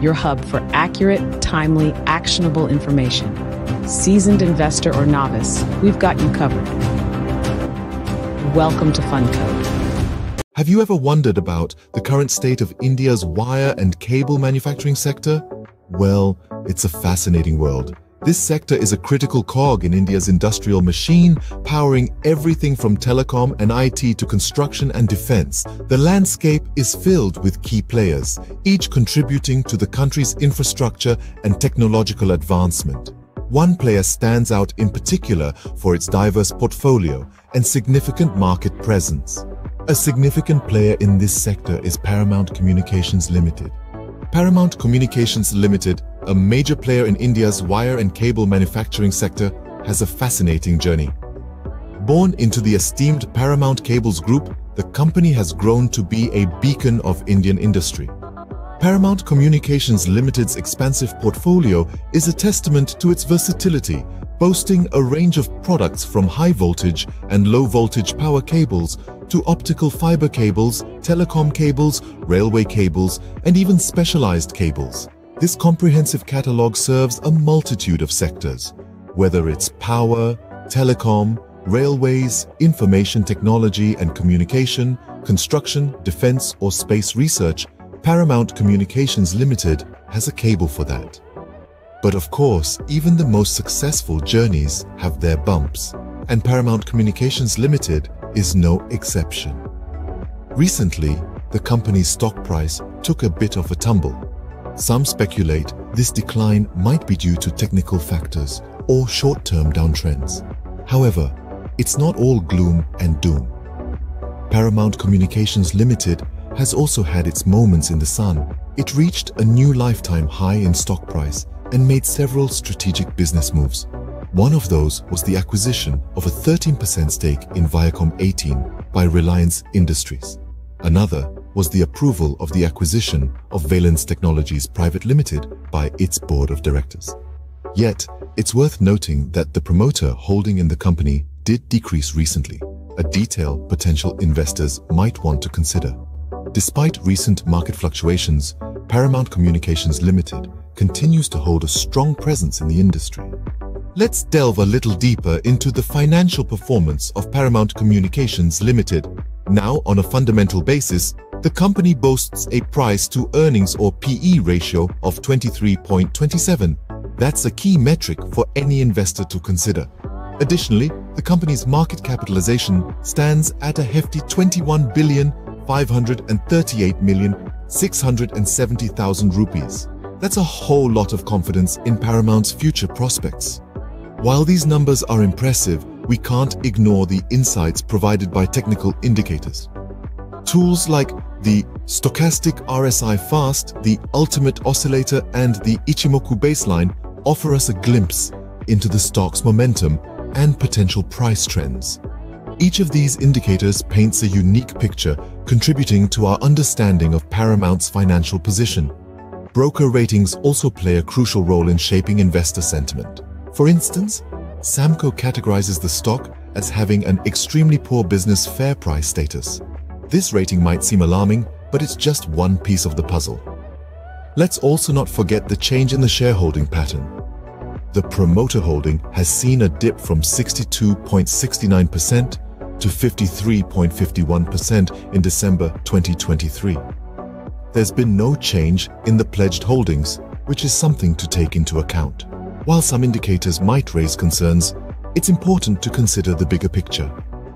your hub for accurate, timely, actionable information. Seasoned investor or novice, we've got you covered. Welcome to FundCode. Have you ever wondered about the current state of India's wire and cable manufacturing sector? Well, it's a fascinating world. This sector is a critical cog in India's industrial machine, powering everything from telecom and IT to construction and defense. The landscape is filled with key players, each contributing to the country's infrastructure and technological advancement. One player stands out in particular for its diverse portfolio and significant market presence. A significant player in this sector is Paramount Communications Limited. Paramount Communications Limited, a major player in India's wire and cable manufacturing sector, has a fascinating journey. Born into the esteemed Paramount Cables Group, the company has grown to be a beacon of Indian industry. Paramount Communications Limited's expansive portfolio is a testament to its versatility, boasting a range of products from high voltage and low voltage power cables to optical fiber cables, telecom cables, railway cables, and even specialized cables. This comprehensive catalog serves a multitude of sectors, whether it's power, telecom, railways, information technology and communication, construction, defense, or space research, Paramount Communications Limited has a cable for that. But of course, even the most successful journeys have their bumps, and Paramount Communications Limited is no exception. Recently, the company's stock price took a bit of a tumble. Some speculate this decline might be due to technical factors or short-term downtrends. However, it's not all gloom and doom. Paramount Communications Limited has also had its moments in the sun. It reached a new lifetime high in stock price and made several strategic business moves. One of those was the acquisition of a 13% stake in Viacom 18 by Reliance Industries. Another was the approval of the acquisition of Valens Technologies Private Limited by its board of directors. Yet, it's worth noting that the promoter holding in the company did decrease recently, a detail potential investors might want to consider. Despite recent market fluctuations, Paramount Communications Limited continues to hold a strong presence in the industry. Let's delve a little deeper into the financial performance of Paramount Communications Limited. Now, on a fundamental basis, the company boasts a price to earnings or PE ratio of 23.27. That's a key metric for any investor to consider. Additionally, the company's market capitalization stands at a hefty 21 billion 538 million 670,000 rupees. That's a whole lot of confidence in Paramount's future prospects. While these numbers are impressive, we can't ignore the insights provided by technical indicators. Tools like the Stochastic RSI Fast, the Ultimate Oscillator, and the Ichimoku Baseline offer us a glimpse into the stock's momentum and potential price trends. Each of these indicators paints a unique picture, contributing to our understanding of Paramount's financial position. Broker ratings also play a crucial role in shaping investor sentiment. For instance, Samco categorizes the stock as having an extremely poor business fair price status. This rating might seem alarming, but it's just one piece of the puzzle. Let's also not forget the change in the shareholding pattern. The promoter holding has seen a dip from 62.69% to 53.51% in December 2023. There's been no change in the pledged holdings, which is something to take into account. While some indicators might raise concerns, it's important to consider the bigger picture.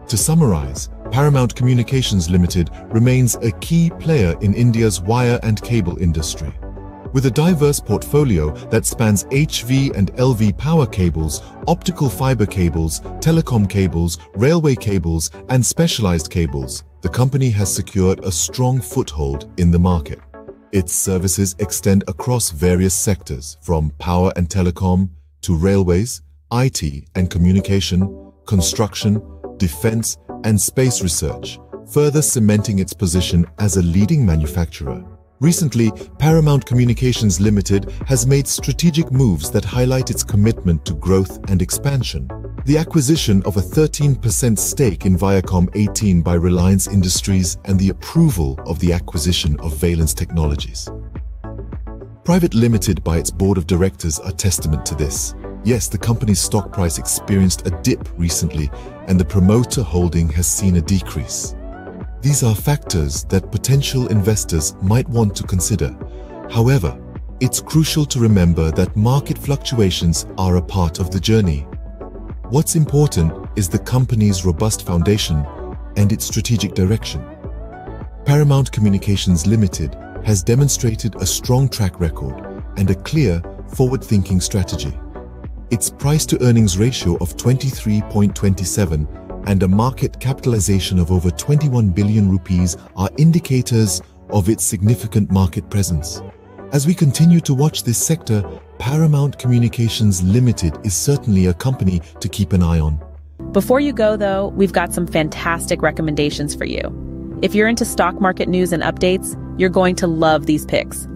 To summarize, Paramount Communications Limited remains a key player in India's wire and cable industry. With a diverse portfolio that spans HV and LV power cables, optical fiber cables, telecom cables, railway cables, and specialized cables, the company has secured a strong foothold in the market. Its services extend across various sectors from power and telecom to railways, IT and communication, construction, defense and space research, further cementing its position as a leading manufacturer. Recently, Paramount Communications Limited has made strategic moves that highlight its commitment to growth and expansion. The acquisition of a 13% stake in Viacom 18 by Reliance Industries and the approval of the acquisition of Valens Technologies. Private Limited by its board of directors are testament to this. Yes, the company's stock price experienced a dip recently and the promoter holding has seen a decrease. These are factors that potential investors might want to consider. However, it's crucial to remember that market fluctuations are a part of the journey. What's important is the company's robust foundation and its strategic direction. Paramount Communications Limited has demonstrated a strong track record and a clear, forward-thinking strategy. Its price-to-earnings ratio of 23.27 and a market capitalization of over 21 billion rupees are indicators of its significant market presence. As we continue to watch this sector, Paramount Communications Limited is certainly a company to keep an eye on. Before you go, though, we've got some fantastic recommendations for you. If you're into stock market news and updates, you're going to love these picks.